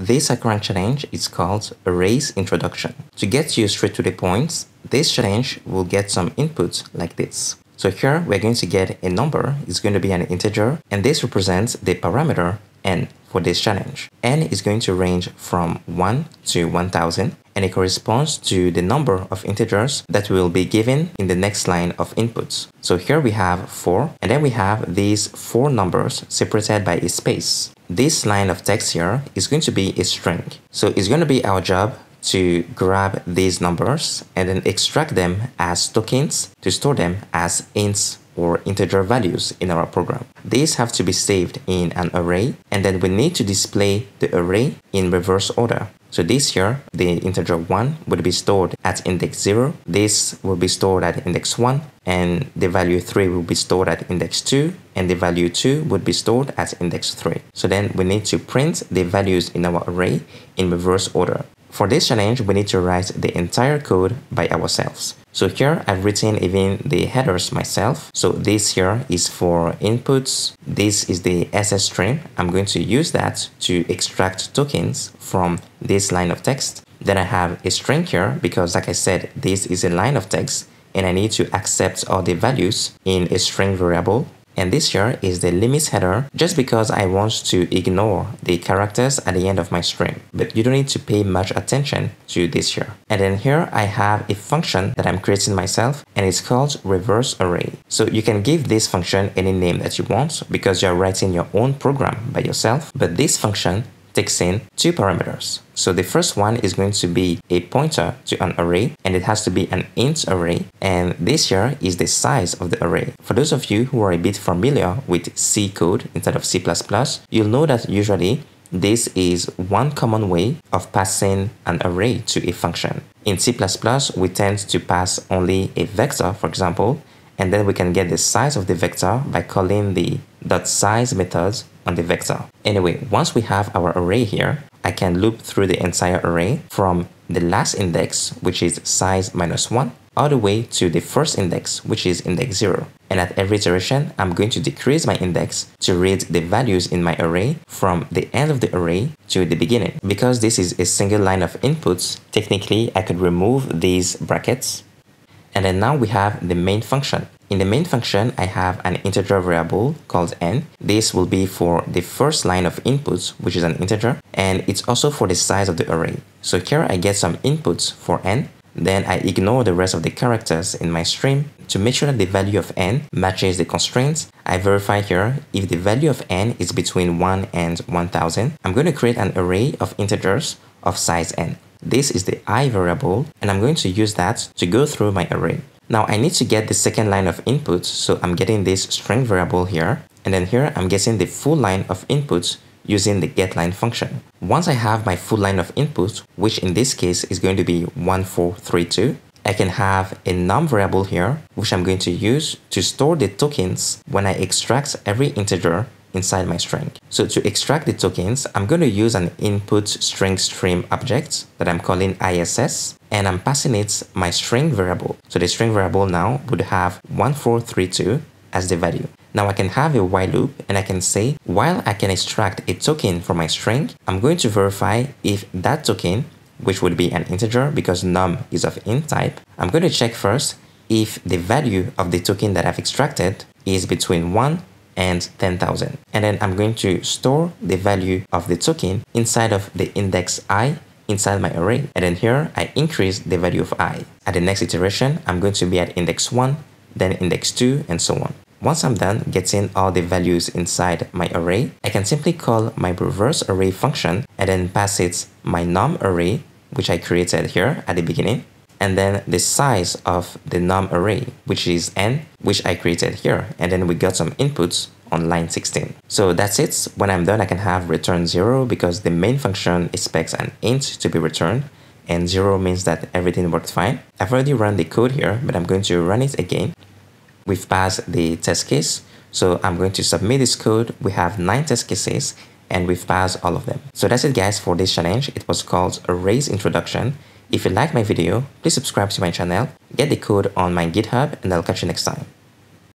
This HackerRank challenge is called Arrays Introduction. To get you straight to the point, this challenge will get some inputs like this. So here we're going to get a number, it's going to be an integer, and this represents the parameter n for this challenge. n is going to range from 1 to 1000 and it corresponds to the number of integers that will be given in the next line of inputs. So here we have 4 and then we have these four numbers separated by a space. This line of text here is going to be a string. So it's going to be our job to grab these numbers and then extract them as tokens to store them as ints or integer values in our program. These have to be saved in an array and then we need to display the array in reverse order. So this here, the integer 1 would be stored at index 0, this will be stored at index 1, and the value 3 will be stored at index 2, and the value 2 would be stored at index 3. So then we need to print the values in our array in reverse order. For this challenge, we need to write the entire code by ourselves. So here I've written even the headers myself. So this here is for inputs. This is the SS string. I'm going to use that to extract tokens from this line of text. Then I have a string here because like I said, this is a line of text and I need to accept all the values in a string variable and this here is the limits header just because I want to ignore the characters at the end of my string. But you don't need to pay much attention to this here. And then here I have a function that I'm creating myself and it's called reverse array. So you can give this function any name that you want because you're writing your own program by yourself. But this function takes in two parameters. So the first one is going to be a pointer to an array and it has to be an int array and this here is the size of the array. For those of you who are a bit familiar with C code instead of C++, you'll know that usually this is one common way of passing an array to a function. In C++, we tend to pass only a vector, for example, and then we can get the size of the vector by calling the .size method on the vector. Anyway, once we have our array here, I can loop through the entire array from the last index, which is size minus 1, all the way to the first index, which is index 0. And at every iteration, I'm going to decrease my index to read the values in my array from the end of the array to the beginning. Because this is a single line of inputs, technically I could remove these brackets. And then now we have the main function. In the main function, I have an integer variable called n. This will be for the first line of inputs, which is an integer, and it's also for the size of the array. So here I get some inputs for n, then I ignore the rest of the characters in my stream. To make sure that the value of n matches the constraints, I verify here if the value of n is between 1 and 1000. I'm going to create an array of integers of size n. This is the i variable, and I'm going to use that to go through my array. Now I need to get the second line of inputs, so I'm getting this string variable here, and then here I'm getting the full line of inputs using the getLine function. Once I have my full line of inputs, which in this case is going to be 1432, I can have a num variable here, which I'm going to use to store the tokens when I extract every integer inside my string. So to extract the tokens, I'm going to use an input string stream object that I'm calling ISS and I'm passing it my string variable. So the string variable now would have 1432 as the value. Now I can have a while loop and I can say while I can extract a token from my string, I'm going to verify if that token, which would be an integer because num is of int type, I'm going to check first if the value of the token that I've extracted is between 1 and 10,000. And then I'm going to store the value of the token inside of the index i inside my array. And then here I increase the value of i. At the next iteration, I'm going to be at index 1, then index 2, and so on. Once I'm done getting all the values inside my array, I can simply call my reverse array function and then pass it my num array, which I created here at the beginning, and then the size of the num array, which is n, which I created here. And then we got some inputs on line 16. So that's it. When I'm done, I can have return 0 because the main function expects an int to be returned and 0 means that everything worked fine. I've already run the code here, but I'm going to run it again. We've passed the test case, so I'm going to submit this code. We have 9 test cases and we've passed all of them. So that's it guys for this challenge. It was called Arrays Introduction. If you like my video, please subscribe to my channel, get the code on my GitHub, and I'll catch you next time.